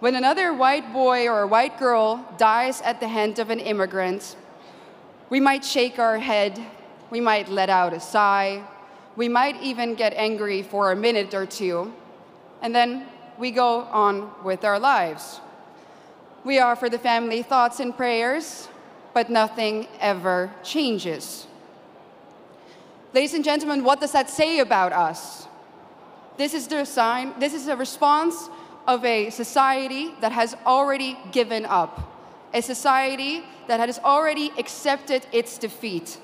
When another white boy or a white girl dies at the hand of an immigrant, we might shake our head, we might let out a sigh, we might even get angry for a minute or two, and then we go on with our lives. We offer the family thoughts and prayers, but nothing ever changes. Ladies and gentlemen, what does that say about us? This is the sign, this is a response of a society that has already given up, a society that has already accepted its defeat.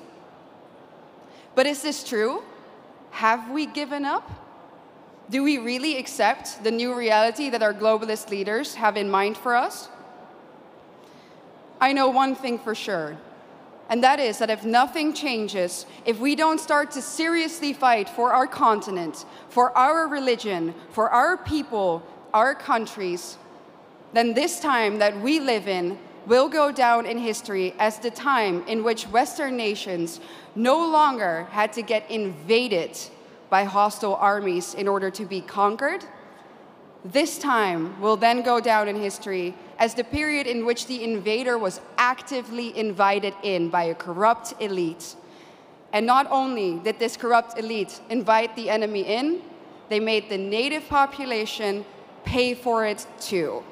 But is this true? Have we given up? Do we really accept the new reality that our globalist leaders have in mind for us? I know one thing for sure, and that is that if nothing changes, if we don't start to seriously fight for our continent, for our religion, for our people, our countries, then this time that we live in will go down in history as the time in which Western nations no longer had to get invaded by hostile armies in order to be conquered, this time will then go down in history as the period in which the invader was actively invited in by a corrupt elite. And not only did this corrupt elite invite the enemy in, they made the native population pay for it too.